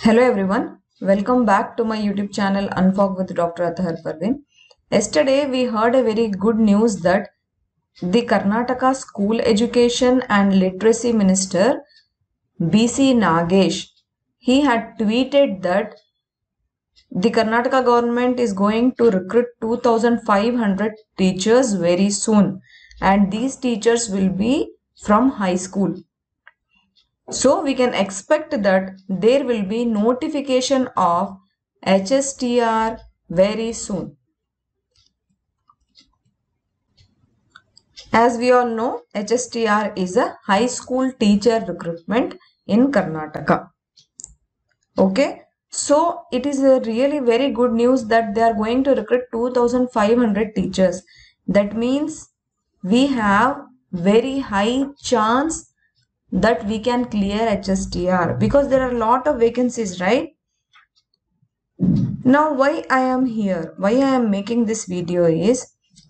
Hello everyone, welcome back to my YouTube channel Unfog with Dr. Atahar Parveen. Yesterday we heard a very good news that the Karnataka School Education and Literacy Minister BC Nagesh he had tweeted that the Karnataka government is going to recruit 2500 teachers very soon and these teachers will be from high school. So we can expect that there will be notification of HSTR very soon. As we all know, HSTR is a high school teacher recruitment in Karnataka. Okay, so it is a really very good news that they are going to recruit 2500 teachers. That means we have very high chance that we can clear HSTR because there are a lot of vacancies, right? Now, why I am here, why I am making this video is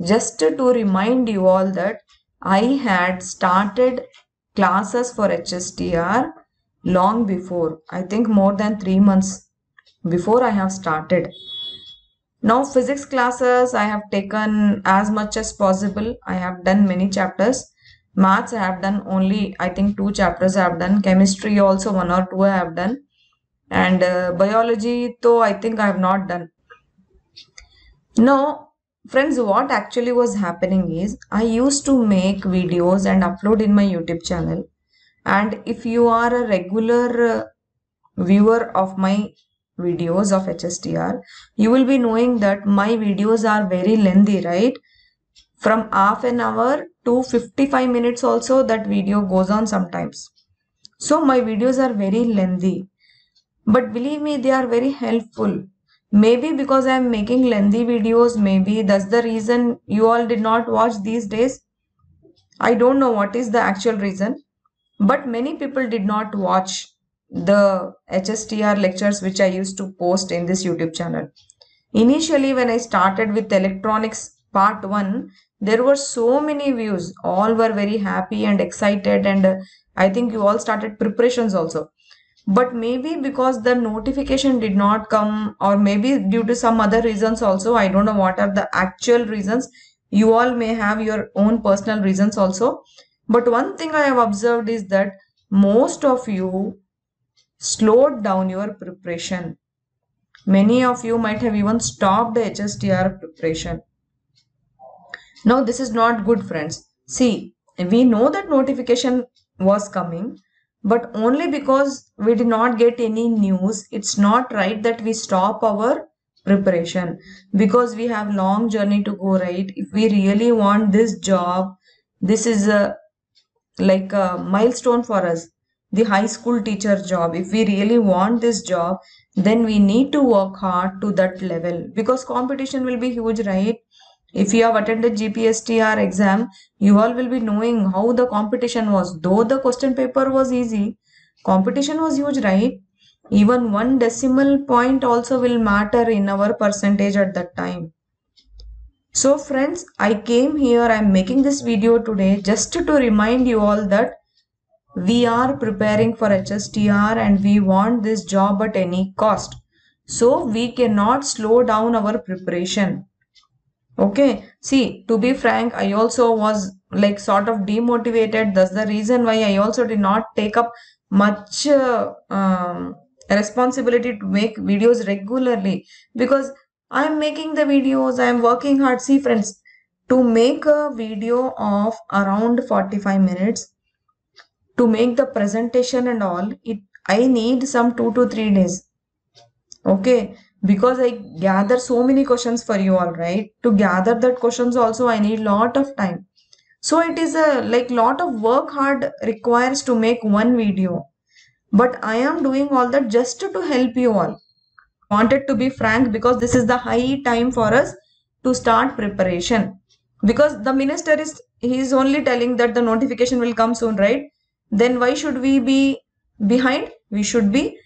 just to remind you all that I had started classes for HSTR long before, I think more than three months before I have started. Now, physics classes I have taken as much as possible. I have done many chapters maths i have done only i think two chapters i have done. Chemistry also one or two i have done. And uh, biology though i think i have not done. Now friends what actually was happening is i used to make videos and upload in my youtube channel. And if you are a regular uh, viewer of my videos of hstr you will be knowing that my videos are very lengthy right? From half an hour to 55 minutes also that video goes on sometimes. So my videos are very lengthy. But believe me they are very helpful. Maybe because i am making lengthy videos maybe that's the reason you all did not watch these days. I don't know what is the actual reason. But many people did not watch the hstr lectures which i used to post in this youtube channel. Initially when i started with electronics part 1 there were so many views. All were very happy and excited and uh, i think you all started preparations also. But maybe because the notification did not come or maybe due to some other reasons also i don't know what are the actual reasons. You all may have your own personal reasons also. But one thing i have observed is that most of you slowed down your preparation. Many of you might have even stopped the hstr preparation now this is not good friends. See, we know that notification was coming, but only because we did not get any news, it's not right that we stop our preparation because we have long journey to go right. If we really want this job, this is a like a milestone for us the high school teacher job if we really want this job then we need to work hard to that level because competition will be huge right if you have attended GPSTR exam, you all will be knowing how the competition was. Though the question paper was easy, competition was huge, right? Even one decimal point also will matter in our percentage at that time. So friends, I came here, I am making this video today just to remind you all that we are preparing for HSTR and we want this job at any cost. So we cannot slow down our preparation okay see to be frank i also was like sort of demotivated. That's the reason why i also did not take up much uh, um, responsibility to make videos regularly. Because i am making the videos i am working hard. See friends to make a video of around 45 minutes to make the presentation and all it i need some 2 to 3 days. Okay because I gather so many questions for you all right? To gather that questions also I need lot of time. So it is a like lot of work hard requires to make one video. But I am doing all that just to help you all. Wanted to be frank because this is the high time for us to start preparation. Because the minister is he is only telling that the notification will come soon right? Then why should we be behind? We should be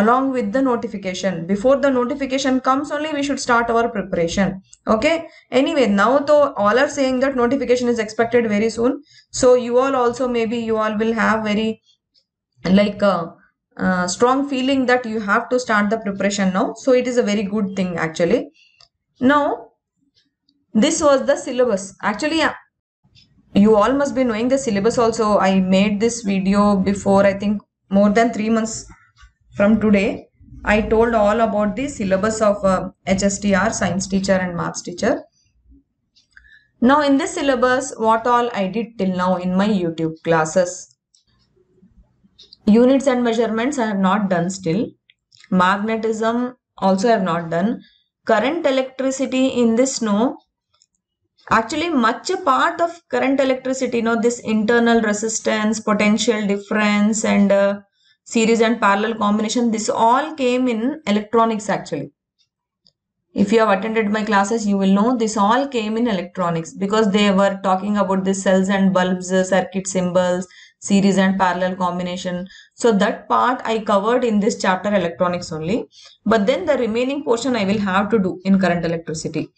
along with the notification before the notification comes only we should start our preparation okay anyway now though all are saying that notification is expected very soon so you all also maybe you all will have very like uh, uh, strong feeling that you have to start the preparation now. So it is a very good thing actually. Now, this was the syllabus. Actually, uh, you all must be knowing the syllabus also. I made this video before, I think more than three months from today. I told all about the syllabus of uh, HSTR, science teacher and maths teacher. Now in this syllabus, what all I did till now in my YouTube classes. Units and measurements I have not done still. Magnetism also I have not done. Current electricity in this no. Actually much a part of current electricity, you know, this internal resistance, potential difference and uh, series and parallel combination, this all came in electronics actually. If you have attended my classes, you will know this all came in electronics because they were talking about the cells and bulbs, uh, circuit symbols, series and parallel combination. So that part I covered in this chapter electronics only. But then the remaining portion I will have to do in current electricity.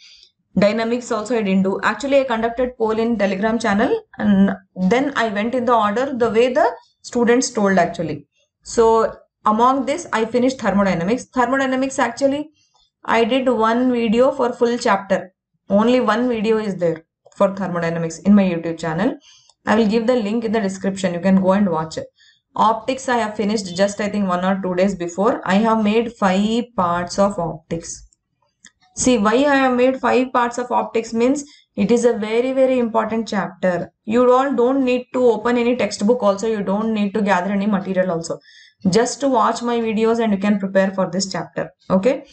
Dynamics also I didn't do. Actually, I conducted poll in Telegram channel and then I went in the order the way the students told actually. So among this, I finished thermodynamics. Thermodynamics actually, I did one video for full chapter. Only one video is there for thermodynamics in my YouTube channel. I will give the link in the description. You can go and watch it. Optics I have finished just I think one or two days before. I have made five parts of optics. See why I have made five parts of optics means it is a very very important chapter. You all don't need to open any textbook also. You don't need to gather any material also. Just to watch my videos and you can prepare for this chapter. Okay.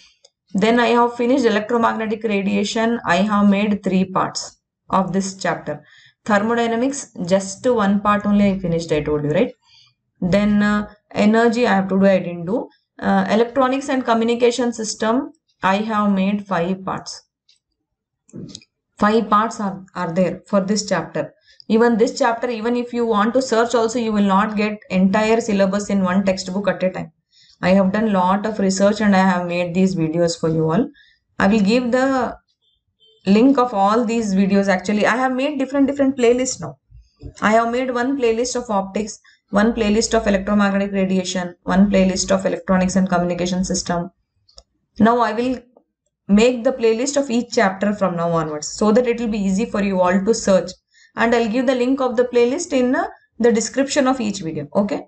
Then I have finished electromagnetic radiation. I have made three parts of this chapter thermodynamics just one part only I finished I told you right then uh, energy I have to do I didn't do uh, electronics and communication system I have made five parts five parts are, are there for this chapter. Even this chapter even if you want to search also you will not get entire syllabus in one textbook at a time. I have done lot of research and I have made these videos for you all. I will give the link of all these videos. Actually i have made different different playlists now. I have made one playlist of optics one playlist of electromagnetic radiation one playlist of electronics and communication system. Now i will make the playlist of each chapter from now onwards so that it will be easy for you all to search and i'll give the link of the playlist in uh, the description of each video okay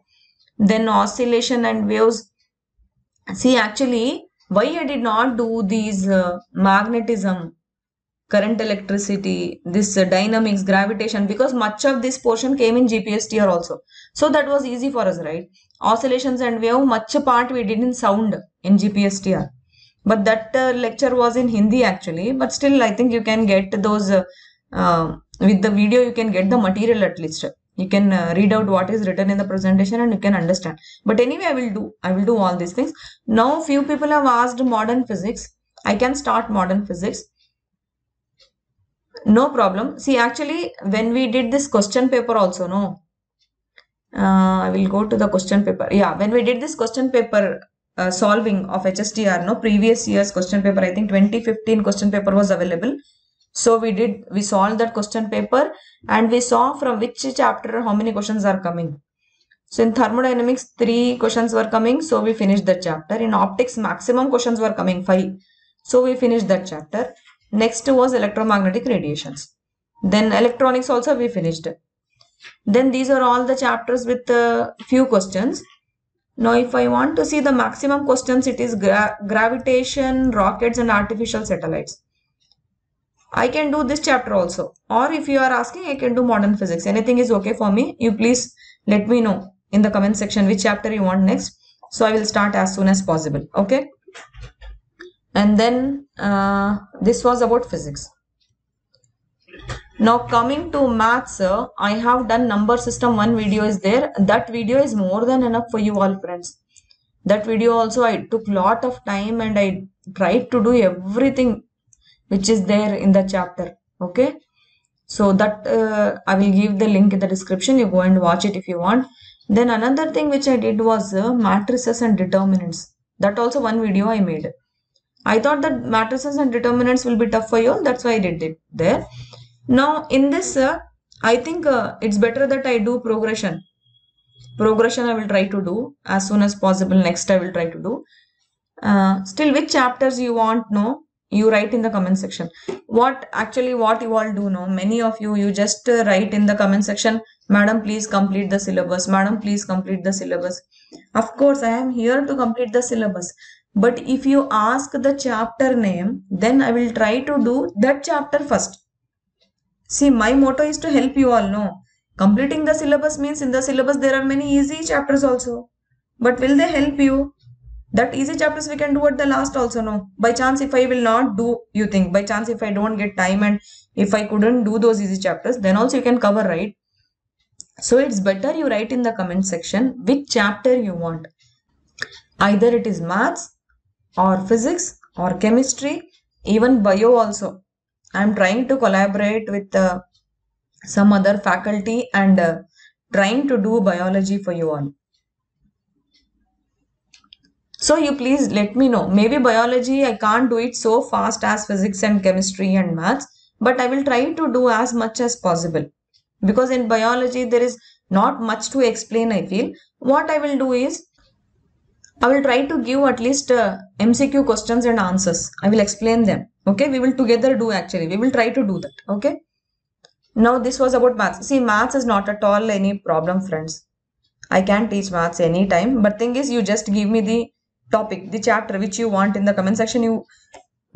then oscillation and waves see actually why i did not do these uh, magnetism current electricity, this uh, dynamics, gravitation, because much of this portion came in GPSTR also. So that was easy for us, right? Oscillations and wave, much part we did in sound in GPSTR. But that uh, lecture was in Hindi actually, but still I think you can get those, uh, uh with the video you can get the material at least. You can uh, read out what is written in the presentation and you can understand. But anyway, I will do, I will do all these things. Now few people have asked modern physics. I can start modern physics no problem. See, actually, when we did this question paper also, no, uh, I will go to the question paper. Yeah, when we did this question paper uh, solving of HSTR, no, previous year's question paper, I think 2015 question paper was available. So we did, we solved that question paper and we saw from which chapter how many questions are coming. So in thermodynamics, three questions were coming. So we finished that chapter. In optics, maximum questions were coming, five. So we finished that chapter. Next was electromagnetic radiations. Then electronics also we finished. Then these are all the chapters with a few questions. Now if I want to see the maximum questions, it is gra gravitation, rockets and artificial satellites. I can do this chapter also. Or if you are asking, I can do modern physics. Anything is okay for me. You please let me know in the comment section which chapter you want next. So I will start as soon as possible. Okay and then uh, this was about physics now coming to maths i have done number system one video is there. That video is more than enough for you all friends. That video also i took lot of time and i tried to do everything which is there in the chapter okay? So that uh, i will give the link in the description. You go and watch it if you want. Then another thing which i did was uh, matrices and determinants. That also one video i made. I thought that matrices and determinants will be tough for you. That's why I did it there. Now in this, uh, I think uh, it's better that I do progression. progression I will try to do as soon as possible. Next I will try to do. Uh, still which chapters you want no? You write in the comment section. What actually what you all do know many of you you just uh, write in the comment section. Madam please complete the syllabus. Madam please complete the syllabus. Of course i am here to complete the syllabus. But if you ask the chapter name then i will try to do that chapter first see my motto is to help you all know completing the syllabus means in the syllabus there are many easy chapters also. But will they help you? That easy chapters we can do at the last also no? By chance if i will not do you think by chance if i don't get time and if i couldn't do those easy chapters then also you can cover right? So it's better you write in the comment section which chapter you want. Either it is maths or physics or chemistry even bio also i'm trying to collaborate with uh, some other faculty and uh, trying to do biology for you all so you please let me know. Maybe biology, I can't do it so fast as physics and chemistry and maths, but I will try to do as much as possible. Because in biology, there is not much to explain, I feel. What I will do is, I will try to give at least uh, MCQ questions and answers. I will explain them. Okay, we will together do actually. We will try to do that. Okay. Now this was about maths. See, maths is not at all any problem, friends. I can teach maths anytime. But thing is, you just give me the topic, the chapter which you want in the comment section, you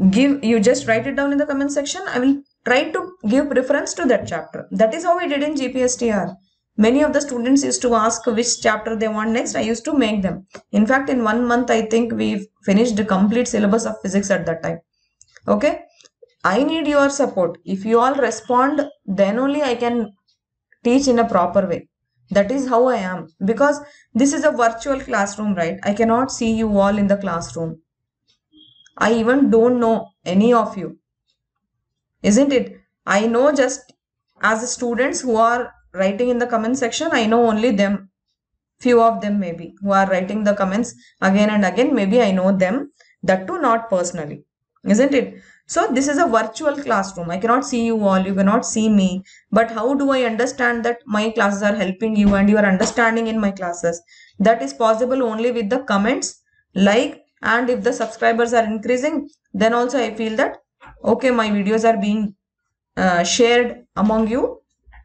give, you just write it down in the comment section. I will try to give preference to that chapter. That is how we did in GPSTR. Many of the students used to ask which chapter they want next. I used to make them. In fact, in one month, I think we finished the complete syllabus of physics at that time. Okay. I need your support. If you all respond, then only I can teach in a proper way that is how i am because this is a virtual classroom right i cannot see you all in the classroom i even don't know any of you isn't it i know just as students who are writing in the comment section i know only them few of them maybe who are writing the comments again and again maybe i know them that too not personally isn't it so this is a virtual classroom. I cannot see you all. You cannot see me. But how do I understand that my classes are helping you and you are understanding in my classes? That is possible only with the comments, like, and if the subscribers are increasing, then also I feel that, okay, my videos are being uh, shared among you.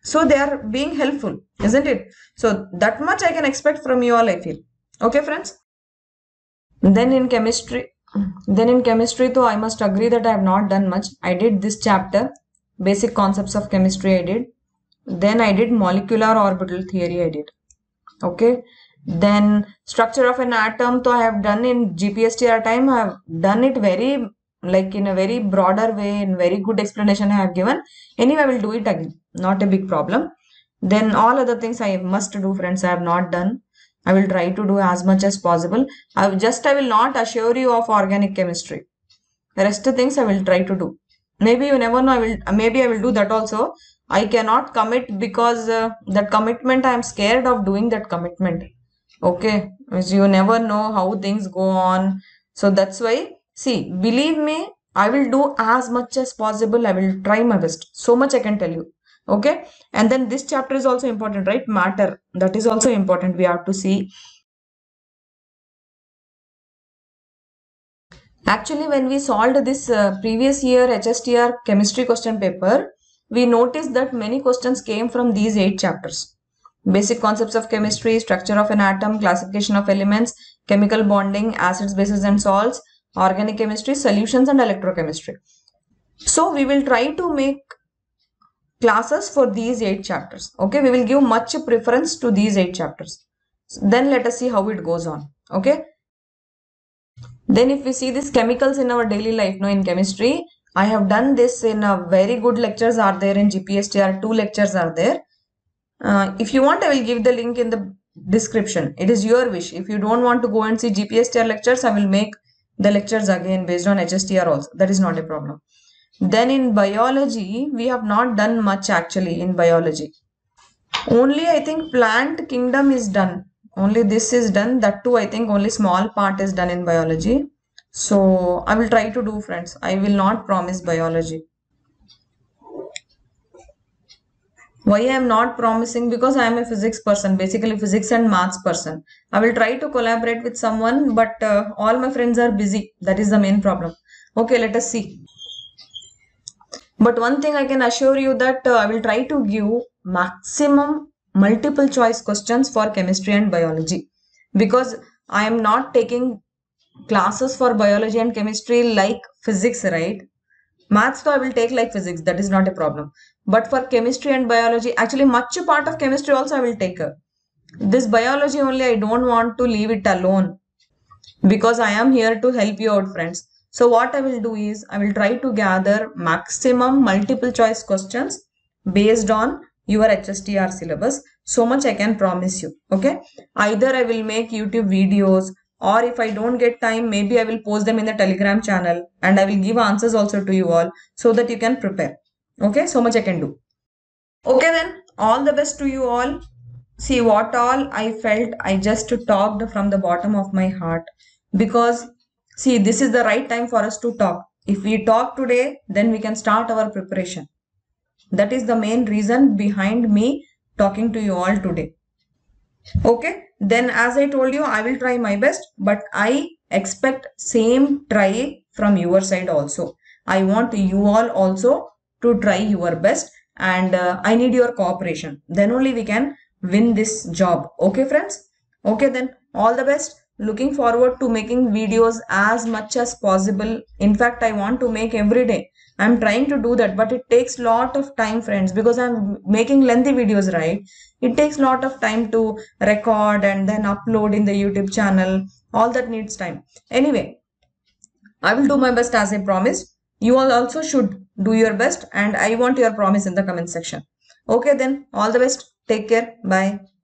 So they are being helpful, isn't it? So that much I can expect from you all, I feel. Okay, friends? Then in chemistry, then in chemistry though I must agree that I have not done much. I did this chapter, basic concepts of chemistry I did. Then I did molecular orbital theory I did. Okay. Then structure of an atom though I have done in GPSTR time. I have done it very like in a very broader way in very good explanation I have given. Anyway, I will do it again. Not a big problem. Then all other things I must do friends I have not done. I will try to do as much as possible. I just I will not assure you of organic chemistry. The rest of things I will try to do. Maybe you never know. I will maybe I will do that also. I cannot commit because uh, that commitment I am scared of doing that commitment. Okay, As you never know how things go on. So that's why see believe me I will do as much as possible. I will try my best. So much I can tell you. Okay? And then this chapter is also important right? Matter. That is also important. We have to see. Actually when we solved this uh, previous year hstr chemistry question paper we noticed that many questions came from these eight chapters. Basic concepts of chemistry structure of an atom classification of elements chemical bonding acids bases and salts organic chemistry solutions and electrochemistry so we will try to make classes for these eight chapters. Okay, we will give much preference to these eight chapters. So then let us see how it goes on. Okay. Then if we see these chemicals in our daily life, no, in chemistry, I have done this in a very good lectures are there in GPSTR, two lectures are there. Uh, if you want, I will give the link in the description. It is your wish. If you don't want to go and see GPSTR lectures, I will make the lectures again based on HSTR also. That is not a problem. Then in biology, we have not done much actually in biology. Only I think plant kingdom is done. Only this is done. That too I think only small part is done in biology. So I will try to do friends. I will not promise biology. Why i am not promising? Because i am a physics person basically physics and maths person. I will try to collaborate with someone but uh, all my friends are busy. That is the main problem. Okay let us see. But one thing i can assure you that uh, i will try to give maximum multiple choice questions for chemistry and biology. Because i am not taking classes for biology and chemistry like physics right maths though i will take like physics that is not a problem but for chemistry and biology actually much part of chemistry also i will take this biology only i don't want to leave it alone because i am here to help you out friends so what i will do is i will try to gather maximum multiple choice questions based on your HSTR syllabus. So much I can promise you. Okay. Either I will make YouTube videos or if I don't get time, maybe I will post them in the telegram channel and I will give answers also to you all so that you can prepare. Okay, so much I can do. Okay then, all the best to you all. See what all I felt I just talked from the bottom of my heart because see this is the right time for us to talk. If we talk today, then we can start our preparation. That is the main reason behind me talking to you all today. Okay, then as I told you, I will try my best, but I expect same try from your side also. I want you all also to try your best and uh, I need your cooperation. Then only we can win this job. Okay, friends? Okay, then all the best. Looking forward to making videos as much as possible. In fact, I want to make every day i'm trying to do that but it takes lot of time friends because i'm making lengthy videos right? It takes lot of time to record and then upload in the youtube channel. All that needs time. Anyway i will do my best as i promised. You all also should do your best and i want your promise in the comment section. Okay then. All the best. Take care. Bye